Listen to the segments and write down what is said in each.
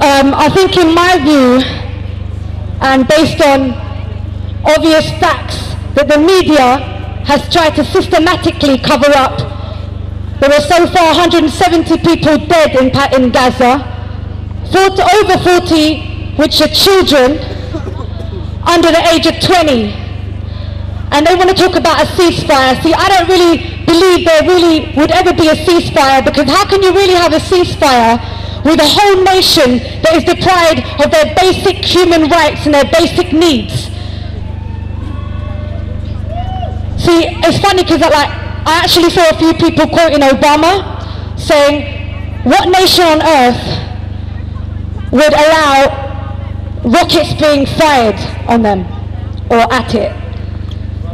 Um, I think in my view, and based on obvious facts that the media has tried to systematically cover up, there are so far 170 people dead in, in Gaza, 40, over 40 which are children under the age of 20 and they want to talk about a ceasefire. See, I don't really believe there really would ever be a ceasefire because how can you really have a ceasefire with a whole nation that is deprived of their basic human rights and their basic needs? See, it's funny because like, I actually saw a few people quoting Obama saying, what nation on earth would allow rockets being fired on them or at it?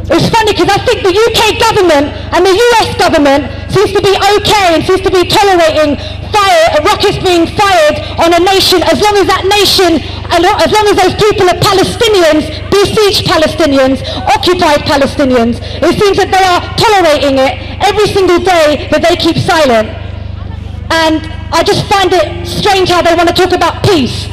It's funny because I think the UK government and the US government seems to be okay and seems to be tolerating fire, rockets being fired on a nation as long as that nation, as long as those people are Palestinians, besieged Palestinians, occupied Palestinians. It seems that they are tolerating it every single day that they keep silent. And I just find it strange how they want to talk about peace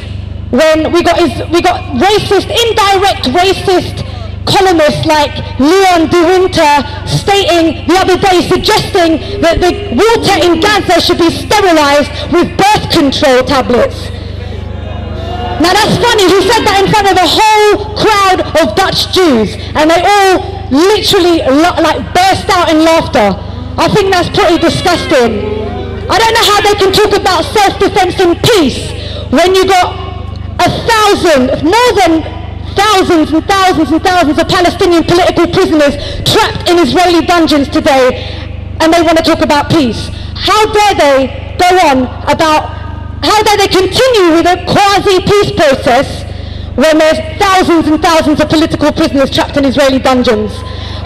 when we got, we got racist, indirect racist columnists like Leon De Winter stating the other day, suggesting that the water in Gaza should be sterilized with birth control tablets. Now that's funny, he said that in front of a whole crowd of Dutch Jews and they all literally like burst out in laughter. I think that's pretty disgusting. I don't know how they can talk about self-defense and peace when you got a thousand, more than thousands and thousands and thousands of Palestinian political prisoners trapped in Israeli dungeons today and they want to talk about peace. How dare they go on about, how dare they continue with a quasi-peace process when there's thousands and thousands of political prisoners trapped in Israeli dungeons?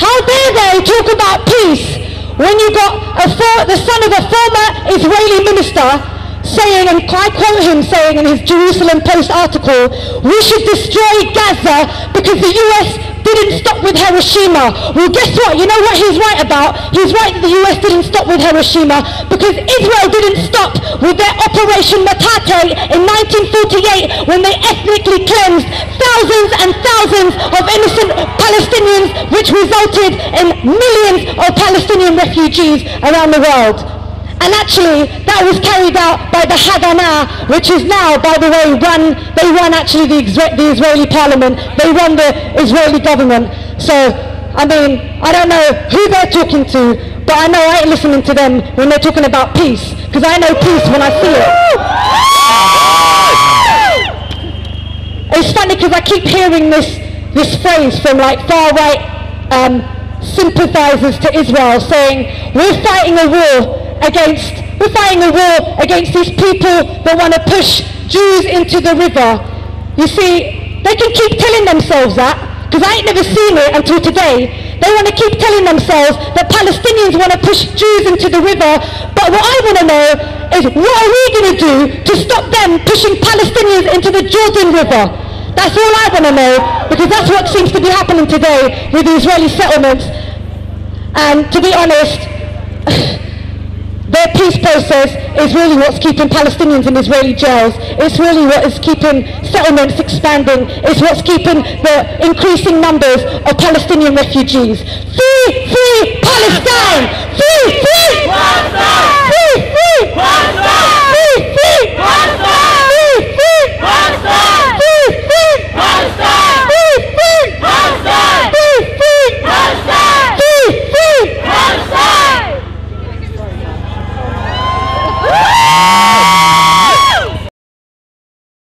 How dare they talk about peace when you got a the son of a former Israeli minister saying, and I quote him saying in his Jerusalem Post article, we should destroy Gaza because the US didn't stop with Hiroshima. Well, guess what? You know what he's right about? He's right that the US didn't stop with Hiroshima because Israel didn't stop with their Operation Matate in 1948 when they ethnically cleansed thousands and thousands of innocent Palestinians, which resulted in millions of Palestinian refugees around the world. And actually, that was carried out by the Haganah, which is now, by the way, run, they run actually the, the Israeli parliament, they run the Israeli government. So, I mean, I don't know who they're talking to, but I know I ain't listening to them when they're talking about peace, because I know peace when I see it. It's funny because I keep hearing this, this phrase from like far-right um, sympathizers to Israel saying, we're fighting a war against, we're fighting a war against these people that want to push Jews into the river. You see, they can keep telling themselves that, because I ain't never seen it until today. They want to keep telling themselves that Palestinians want to push Jews into the river, but what I want to know is what are we going to do to stop them pushing Palestinians into the Jordan River? That's all I want to know, because that's what seems to be happening today with the Israeli settlements. And to be honest, their peace process is really what's keeping Palestinians in Israeli jails. It's really what is keeping settlements expanding. It's what's keeping the increasing numbers of Palestinian refugees. Free, free Palestine! Free, free! Palestine!